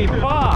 Holy fuck!